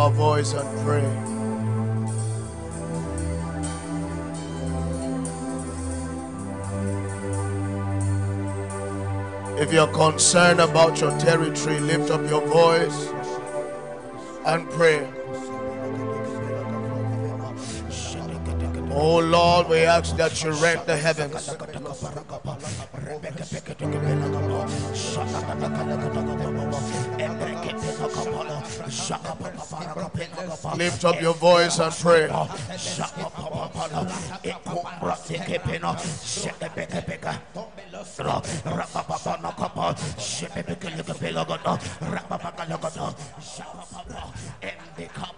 our voice and pray. If you're concerned about your territory, lift up your voice and pray. Oh Lord, we ask that you rent the heavens. Lift up your voice and pray.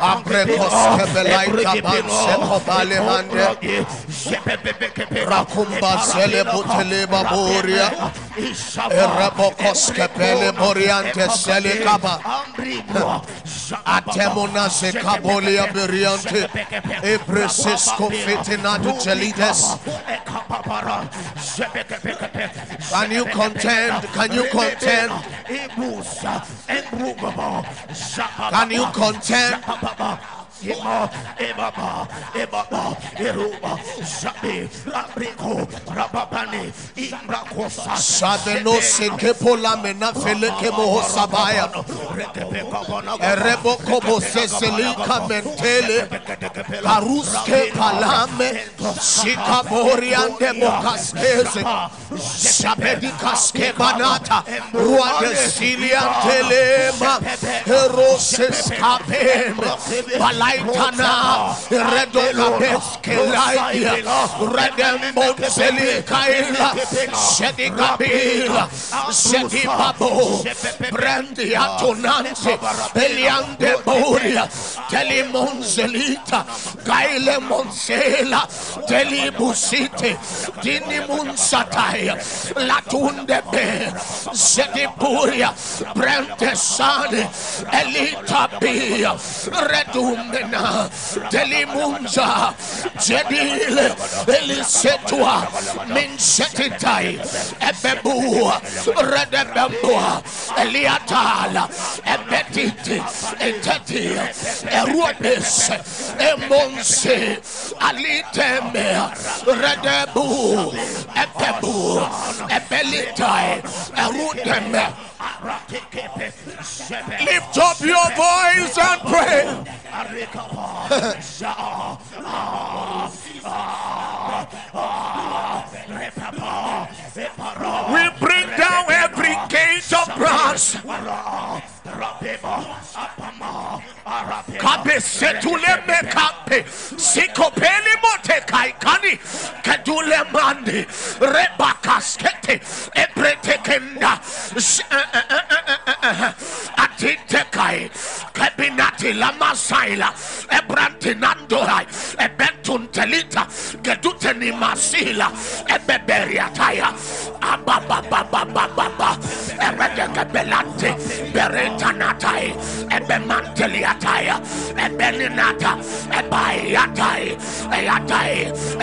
Abrekos kebelaita banse kobale mande. Rakumba sele butele baboria. Erebo koske boriante sele kaba. Atemona se kabolia beriante. Ebresisco fitinatu chelides. Can you contend? Can you contend? Can you contend? Ima, Ebaba, Ebaba, Eruba, Shabi, Abriko, Rababani, Imbrakosa, Sabeno se kepola mena fele kemo sabaya. Erebo kobo seselika mentele. Karuske palame. Shika boriande mokaskeze. Shabedi kaske banata. Ruande siliante lema. Heroses kapem. Balaitana. Redo kabeske laia. Redembo selikaila. Shedi kabila. Shedi babo. Brandi atonante. Eliande boria. Telimonzelita. Gaile monsela. Telibusite. Dini munsataya. Latunde be. Shedi buria. Brande sane. Elita bia. Redumena. Telimunza. Jedile. Elisetua. Minshetitai. Ebebua. Redebembua. Eliatala. Ebetiti. Eteti. Eruabes. Emonse. Alitembe. Redebu. Ebebu. Ebelitai. Erudeme. Lift up your voice and pray. We bring down every gate of brass. Kape setule me kape. Sikopeli mote kaikani kedule mandi. Reba kaskete. Ebrete kenda eh, eh, eh, atinte kai kabinati la masaila ebranti nandorai ebentun telita gedute ni masila ebeberia taya ababababababa ebede kebelante bereta natai ebemanteliataya ebeninata ebayatai eyatai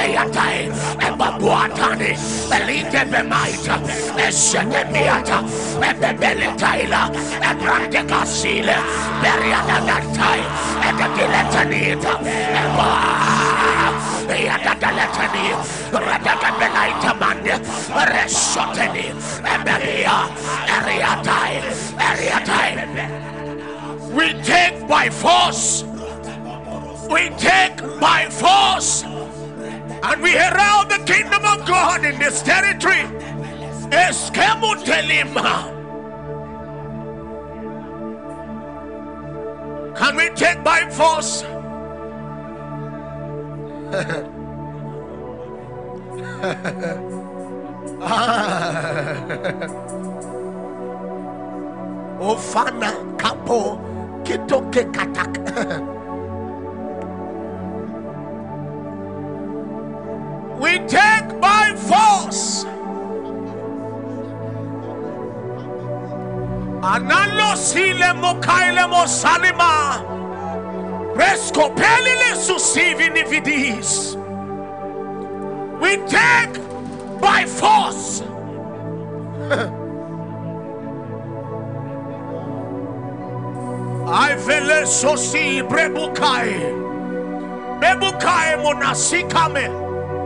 eyatai ebabuatani elite bemaita esedemiata ebebeletaila ebrante kasile beriadadatai edegiletanita eba eyadadaletani redakabelaitamande resoteni ebelia eriatai eriatai we take by force we take by force and we herald the kingdom of God in this territory. Eskemutelima. Can we take by force? Oh, Ofana kapo kitoke katak. We take by force. Analo sile mokaile mosalima. Resco pelile susivi nividis. We take by force. I vele sosi brebukai. Brebukai monasikame.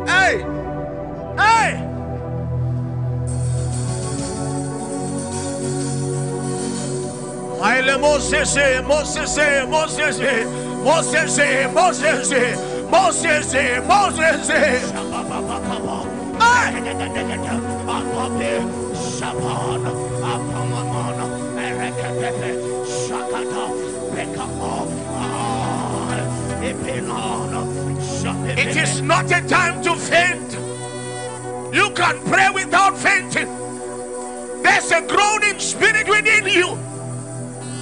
Hey! Hey! It is not a time to faint. You can pray without fainting. There's a groaning spirit within you.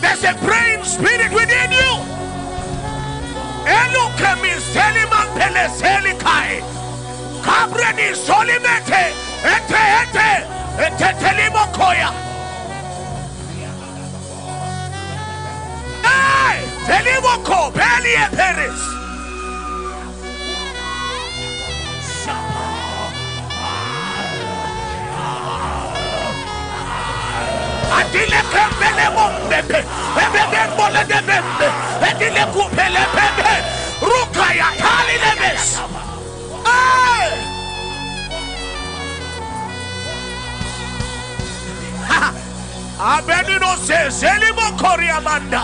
There's a praying spirit within you. Elukemi seliman pele selikai. Kabreni solimete. Ete ete. Ete telimo koya. Hey! Telimo ko. Beli e peris. Adile kembele mombebe. Ebebe mbole de bembe. Edile kupele! Ha! Abenino says, Elimo Koriamanda.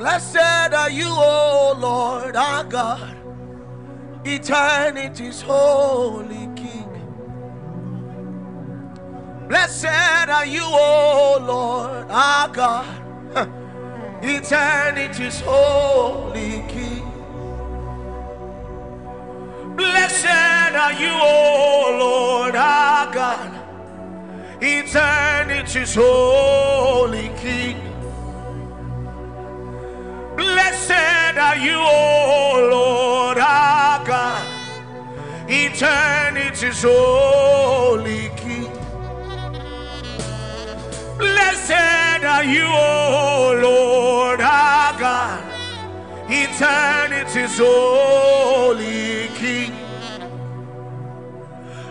Blessed are you, O Lord our God, eternity's holy King. Blessed are you, O Lord our God, eternity's holy King. Blessed are you, O Lord our God, eternity's holy King. Blessed are you, O Lord our God, eternity's holy King. Blessed are you, O Lord our God, eternity's holy King.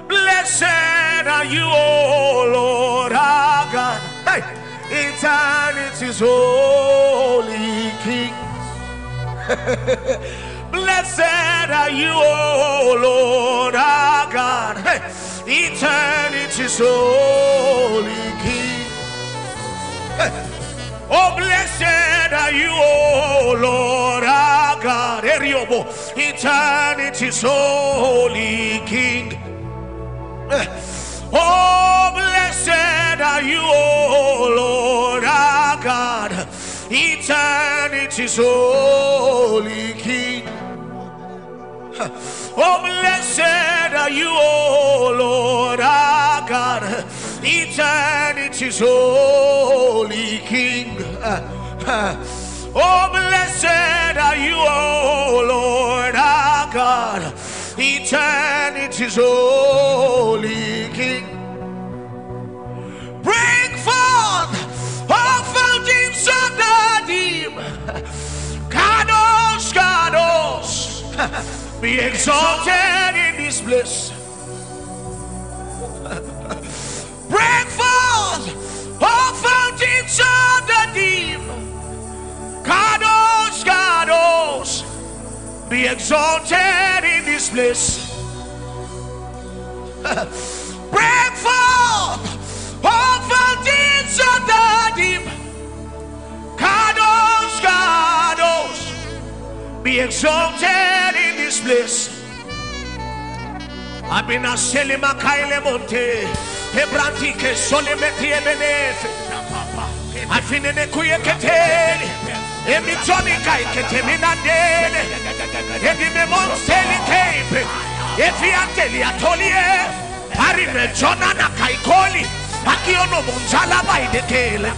Blessed are you, O Lord our God, hey, eternity's holy King. Blessed are you, O Lord our God, eternity's holy King. Oh, blessed are you, oh Lord our God, eternity's holy King. Oh, blessed are you, oh Lord eternity's holy King. Oh, blessed are you, oh Lord our God, eternity's holy King. Oh, blessed are you, oh Lord our God, eternity's holy be exalted in this place. Bring forth all fountains of the deep. Kadosh, Kadosh, be exalted in this place. Bring forth all fountains of the deep. Kadosh, Kadosh, Be exalted in this place. Abina selima kaile monte. Hebranti ke solemeti ebenefe. Afinene kuye keteli. Emi toni kai ketemina dene. Edi me monseli keipe. Efi anteli atolie. Arime jona na kaikoli. Akiono monjala baidekele.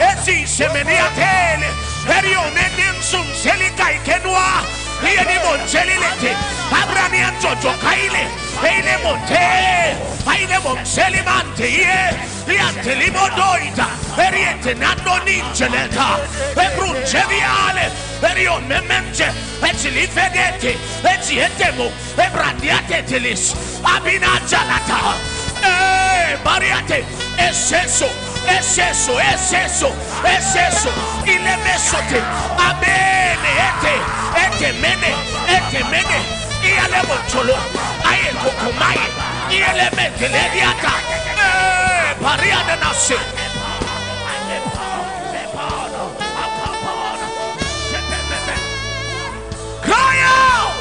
Esi semeni atele. Erio nenen sum seli kai kenua. Iye ni monjeli lete. Abrani anjojo kaile. Eile monte. Aile monseli mante. Iye. Iante limo doita. Eriente nando ninjeleta. Ebrunche viale. Erio memenge. Eci li fedete. Eci etemo. Ebrandiate telis. Abina janata. Eh, Mariate, es eso, es eso, es eso, es besote, amén, ete, ete mene, ete mene. Y ale mocholo, aye kokumaye, y ele mete le diata. Eh, Mariate nace. Cry out!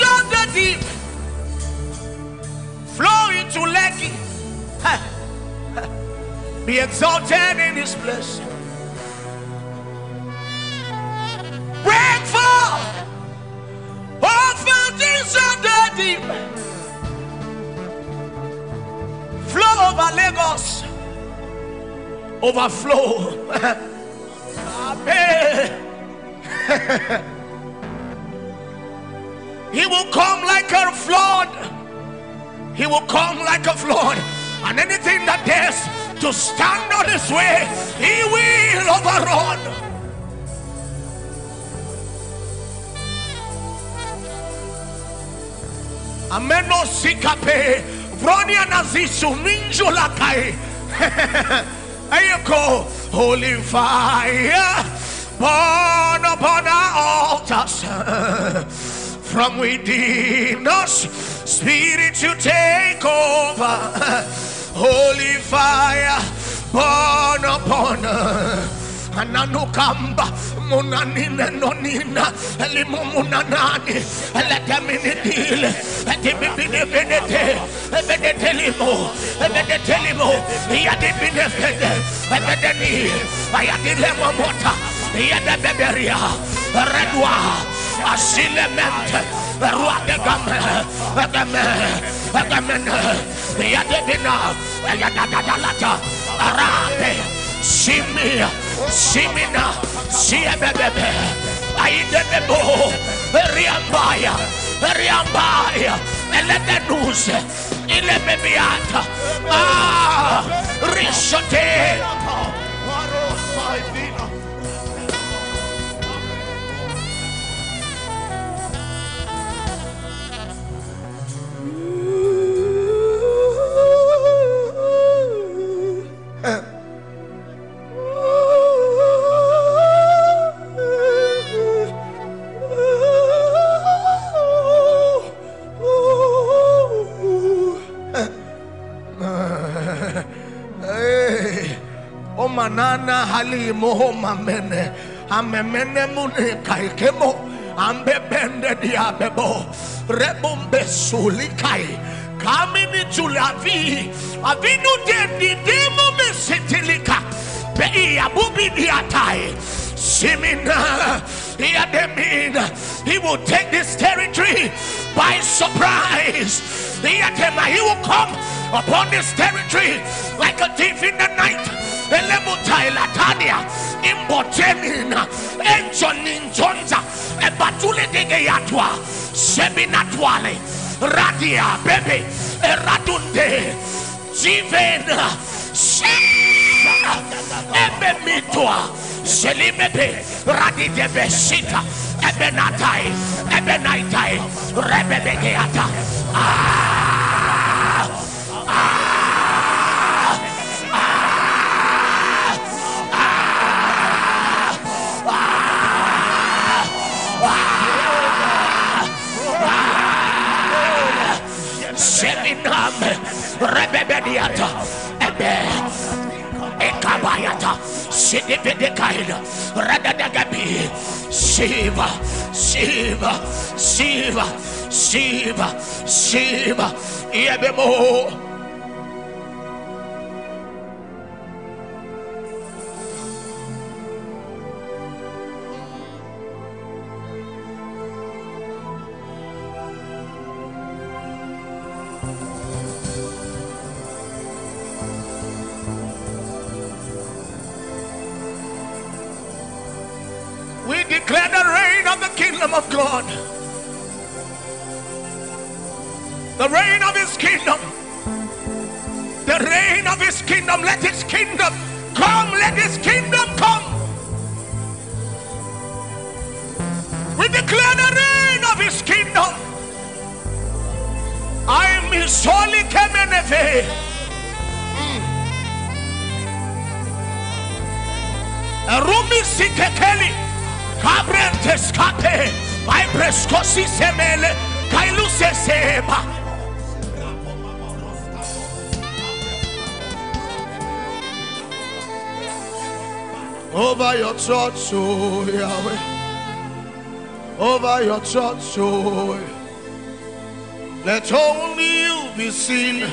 Of the deep. Flow into Lekki. Be exalted in his place. Break forth all fountains of the deep. Flow over Lagos. Overflow. Amen. He will come like a flood. He will come like a flood. And anything that dares to stand on his way, he will overrun. Ameno sikape, vronia nazisu ninjula kai. Ayako, holy fire, burn upon our altars from within us. Spirit, you take over. Holy fire, burn upon us. Ananukamba munanina nonina limumunanani letaminidile etibibine benete ebedetelimo ebedetelimo yadibine fede ebedeni ayadilemo mota yadebeberia redwa asilemente ruadegame egame egamene yadebina yadadadalata arabe Simia, Simina, Siebebebe, Aidebebo, Riambaya, Riambaya, Eledenuse, Ilebebiata, Ah, Rishote. Manana hali moho mamene. Amemene mune kaikemo ambebende diabebo rebumbe sulikai kamini tulavi avinu dendi demo mesetilika bei abubi diatai simina. He will take this territory by surprise. He will come upon this territory like a thief in the night. Elemutai latania, imbotemina, enjonin jonza, ebatule dege yatwa, sebinatwale, radia bebe, eradunde, jivena, ebe mitwa, selimebe, radidebe sita, ebenatai, ebenaitai, rebebegeata. Ah! Seminam um, Rebebediata Ebe Ekabayata Sidibidikaina Radadagabi Shiva Shiva Shiva Shiva Siva Yebemo. Of God. The reign of his kingdom. The reign of his kingdom. Let his kingdom come. Let his kingdom come. We declare the reign of his kingdom. I am his holy Kemeneve. Hmm. Rumi Sikekeli. Cabrentes Cape. I prescosi semele. Kailuse seba. Over your church, oh Yahweh. Over your church, oh. Let only you be seen.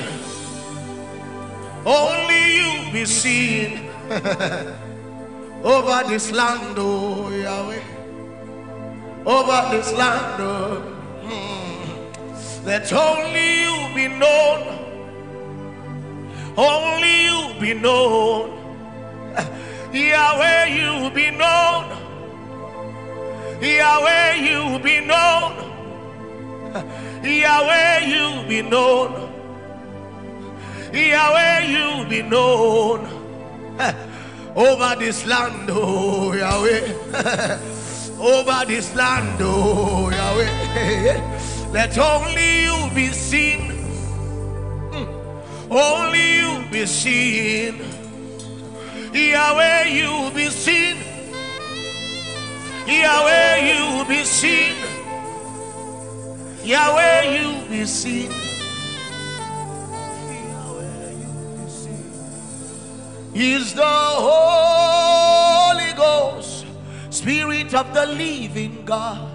Only you be seen. Over this land, oh Yahweh. Over this land, oh. Hmm. Let only you be known. Only you be known. Yahweh, you be known. Yahweh, you be known. Yahweh, you be known. Yahweh, you be known. Over this land, oh Yahweh. Over this land, oh Yahweh. Let only you be seen. Hmm. Only you be seen. Yahweh, you be seen. Yahweh, you be seen. Yahweh, you be seen. He's the Holy Ghost, Spirit of the living God.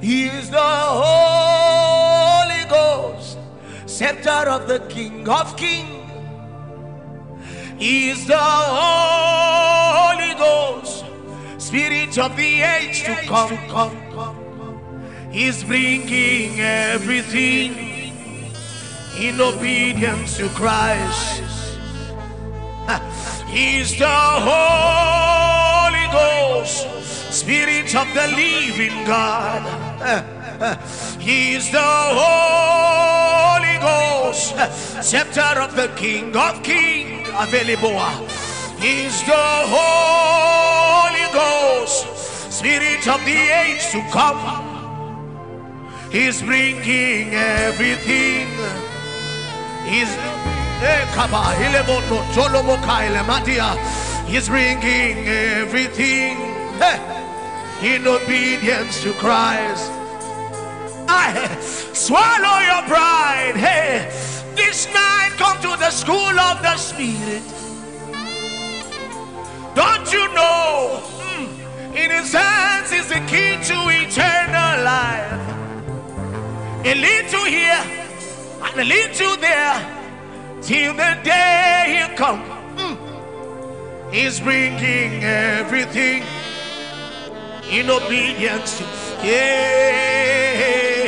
He is the Holy Ghost, scepter of the King of Kings. He is the Holy Ghost, Spirit of the age to come. come, come. He's bringing everything in obedience to Christ. He's the Holy Ghost, Spirit of the living God. He's the Holy Ghost, scepter of the King of Kings. Available. He's the Holy Ghost, Spirit of the age to come. He's bringing everything. He's Eh. He's bringing everything eh, in obedience to Christ. I swallow your pride. Hey, this night come to the school of the Spirit. Don't you know? mm, In his hands is the key to eternal life. A little here and a little there till the day he'll come. Mm. He's bringing everything in obedience yeah,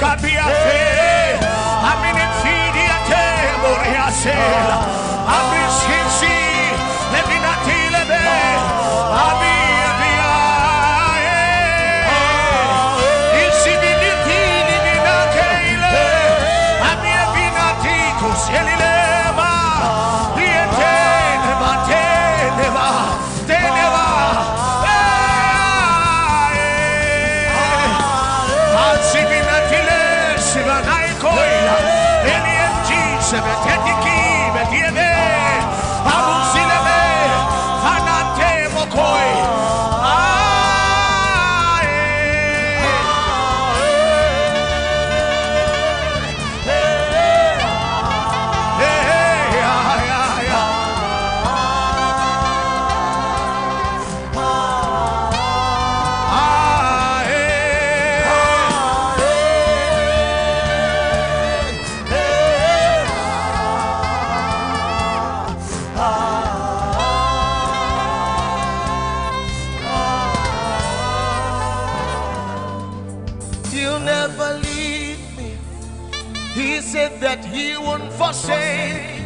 He'll ah. He said that he won't forsake.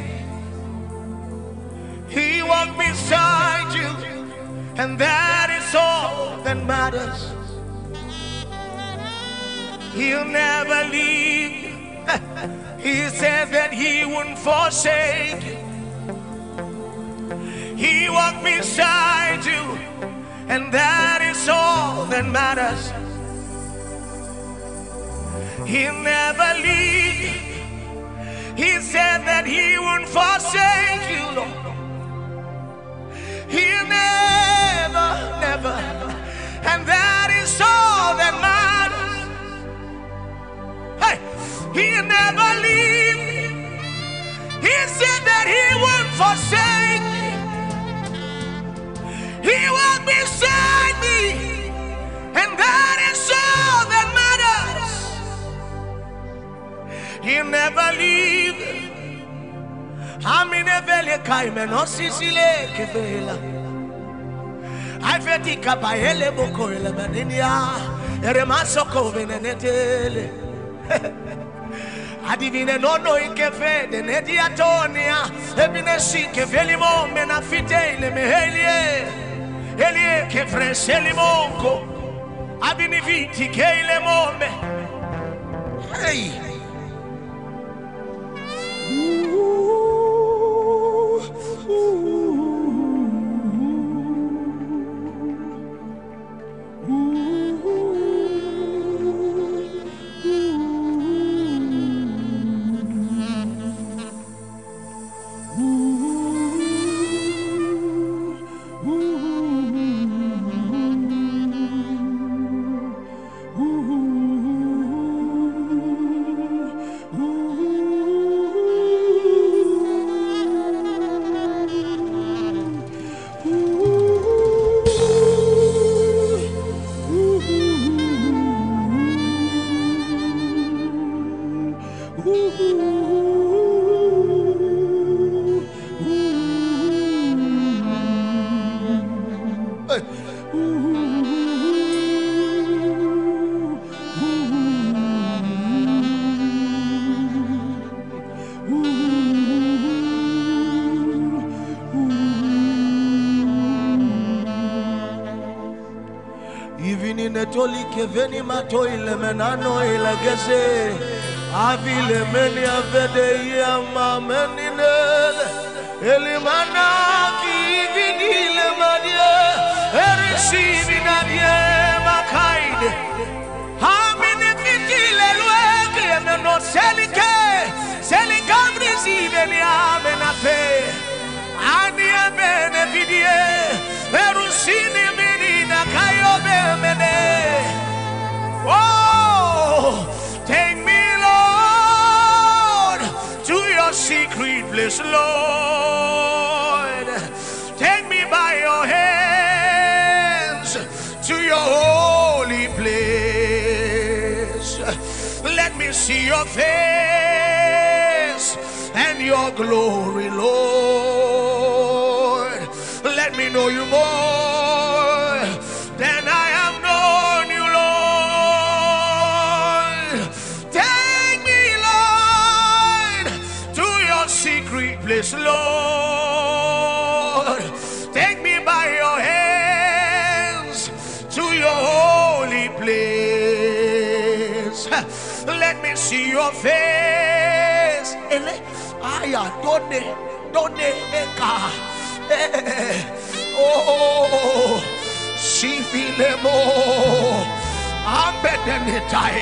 He walked beside you, and that is all that matters. He'll never leave. He said that he wouldn't forsake. He walked beside you, and that is all that matters. He'll never leave. He said that he wouldn't forsake you, Lord. He'll never, never, and that is all that matters. Hey, he'll never leave. He said that he won't forsake. He walked beside me, and that is all He'll never leave. Amine vele kaime no sisile kevela. I feti kapa ele boko ele maninia. Ere masoko venenetele. Adivine nono ikefe de nedi atonia. Ebine si keveli mo mena fite ile mehelie. Elie ke freseli monko. Abini viti ke ile mombe. Hey. Ini netoli keveni mato ile menano ile geze. Avile meni avede ye meni nele. Elimana ki vidile madie. Erisivi nadie makaide. Hamine vitile lueke meno selike. Selikabri zive ni amenape. Ani amene vidie. Erusini Oh, secret place, Lord. Take me by your hands to your holy place. Let me see your face and your glory, Lord. Let me know you more secret Lord. Take me by your hands to your holy place. Let me see your face. Aya, done, done, eka. Eh, eh, eh, eh. Oh, Shifilemo, Ambedenetai.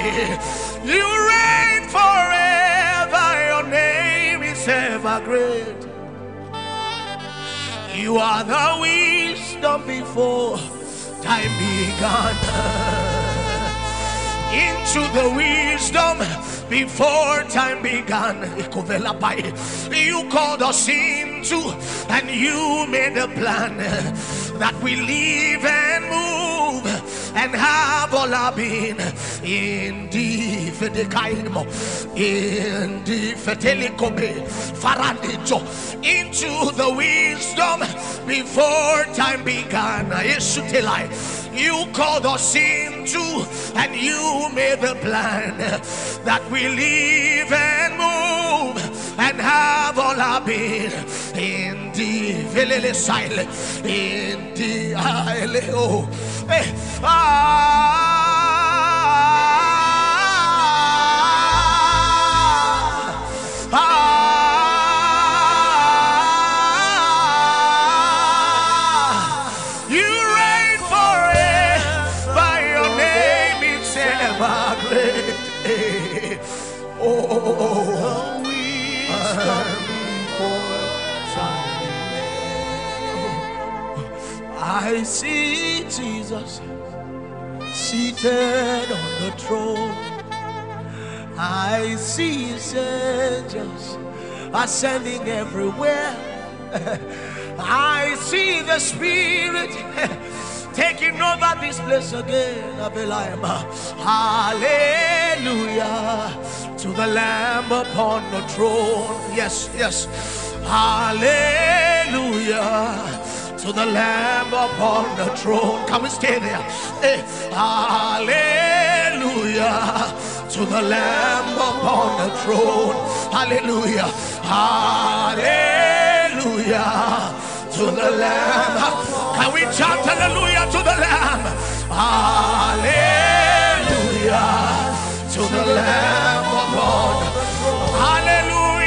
You reign forever, You are the wisdom before time began. Into the wisdom before time began. You called us into, and you made a plan that we live and move and have all our being in the Fedekaimo, in the Fetelikobe, Faradijo, into the wisdom before time began. You called us into, and you made the plan that we live and move and have all our being in the Velele silent, in the Aileo. Oh. Eh, ah, ah. Eh, Oh, I see Jesus seated on the throne. I see his angels ascending everywhere. I see the Spirit taking over this place again. Hallelujah to the Lamb upon the throne. Yes, yes. Hallelujah to the Lamb upon the throne. Come and stay there. Eh, Hallelujah to the Lamb upon the throne. Hallelujah. Hallelujah to the Lamb. Can we chant hallelujah to the Lamb? Hallelujah to the Lamb upon. Hallelujah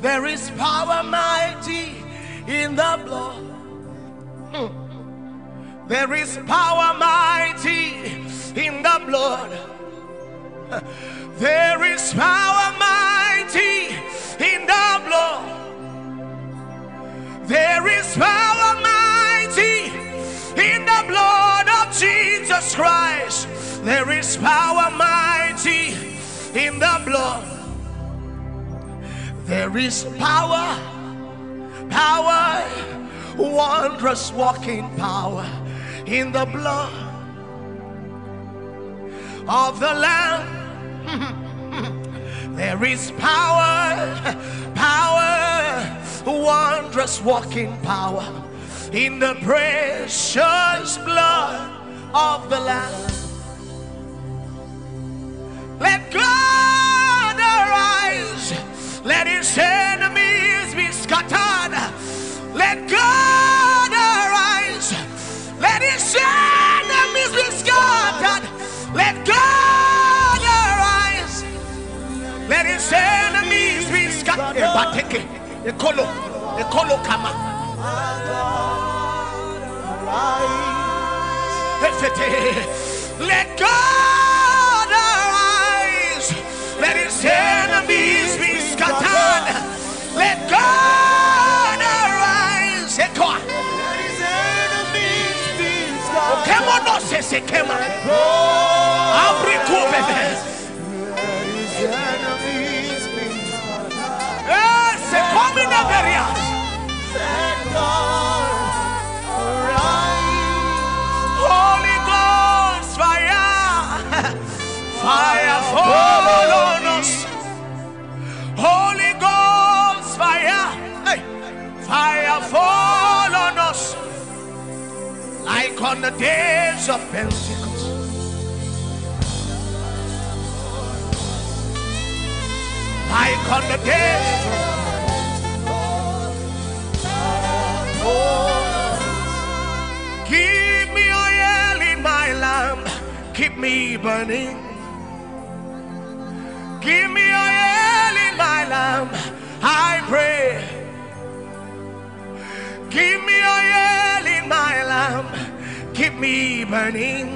There is power mighty in the blood. There is power mighty in the blood. There is power mighty in the blood. There is power mighty in the blood of Jesus Christ. There is power mighty in the blood. There is power, power, wondrous walking power in the blood of the Lamb. there is power, power, wondrous walking power in the precious blood of the Lamb. Let arise, let his enemies be scattered. Let God arise, let his enemies be scattered. Let God arise, let his enemies be scattered. Ebateke, ekolo, ekolo kama. Let God arise, let his enemies be. Let God arise. Kemo no se se kema. Abri kubebe. Eh, se come na verias. Holy Like on the days of Pentecost. Like on the days of Keep me oil in my lamp, keep me burning. Give me oil in my lamp, I pray. Give me oil in my lamp, keep me burning.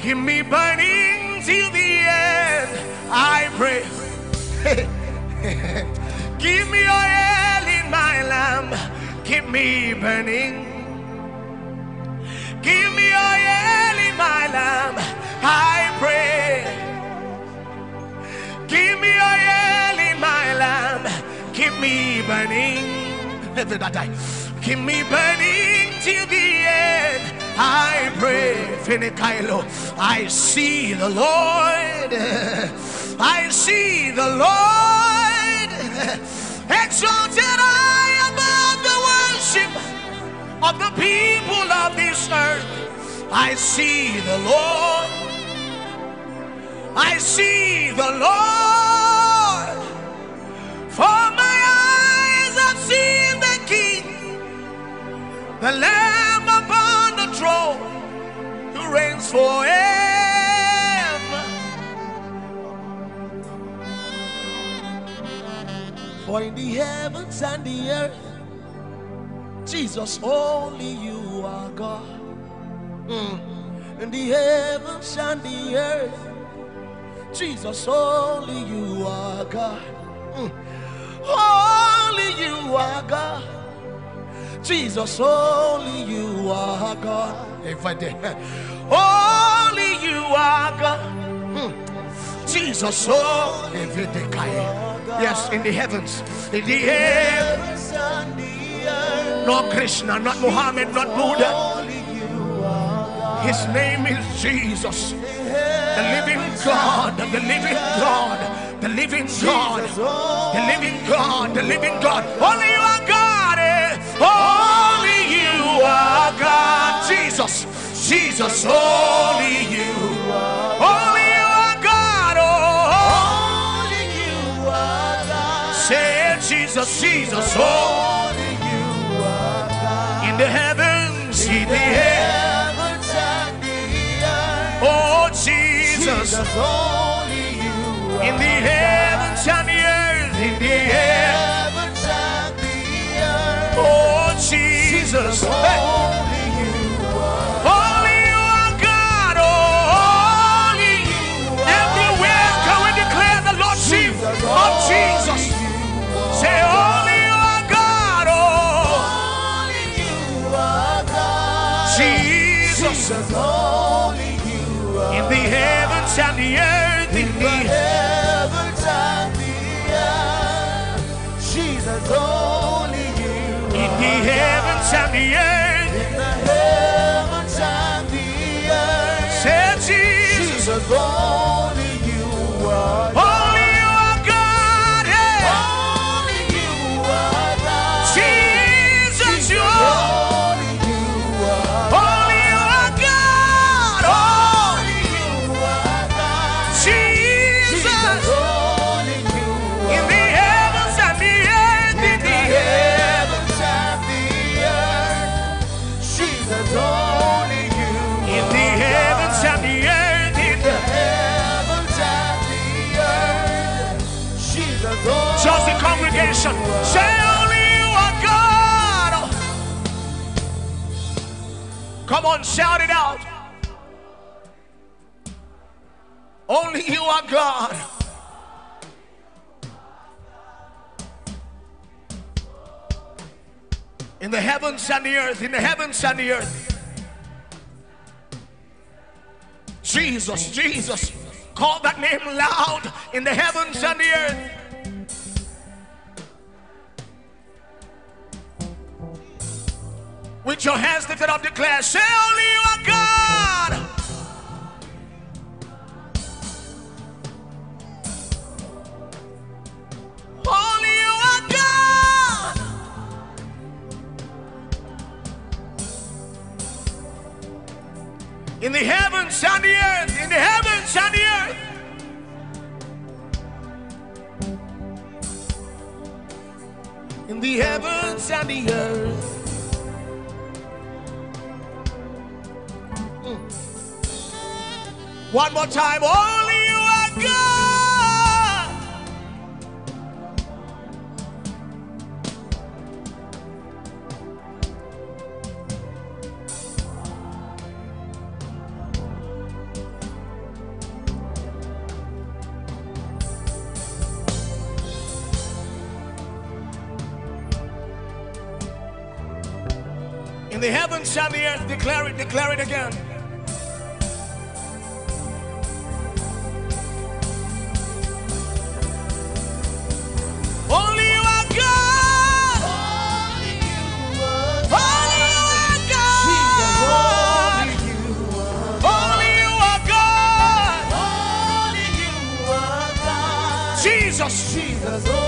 Keep me burning till the end, I pray. Give me oil in my lamp, keep me burning. Give me oil in my lamp, I pray. Give me oil in my lamp, keep me burning. Keep me burning till the end. I pray, Finikailo. I see the Lord. I see the Lord. Exalted high above the worship of the people of this earth. I see the Lord. I see the Lord. The Lamb upon the throne, who reigns forever. For in the heavens and the earth, Jesus, only you are God. Mm. In the heavens and the earth, Jesus, only you are God. Mm. Only you are God. Jesus, only you are God. If I did, only you are God. Mm. Jesus, did, yes, in the heavens, in the heavens, not Krishna, not Muhammad, not Buddha. His name is Jesus, the living God, the living God, the living God, the living God, the living God. Only you are Jesus, only you, only you are God. Oh, Say Jesus, Jesus, oh. Only you are God. In the heavens, in the. Heavens and the earth. Oh, Jesus. Only you are In the heavens and the earth, in the air. Heavens and the earth, in the the heavens and the earth. Jesus, only you in the heavens and the earth. Come on, shout it out. Only you are God. In the heavens and the earth, in the heavens and the earth. Jesus, Jesus. Call that name loud in the heavens and the earth. With your hands lifted up, declare, say only you are God. Only you are God. In the heavens and the earth, in the heavens and the earth. In the heavens and the earth. One more time, only you are God. In the heavens and the earth, declare it, declare it again. Jesus.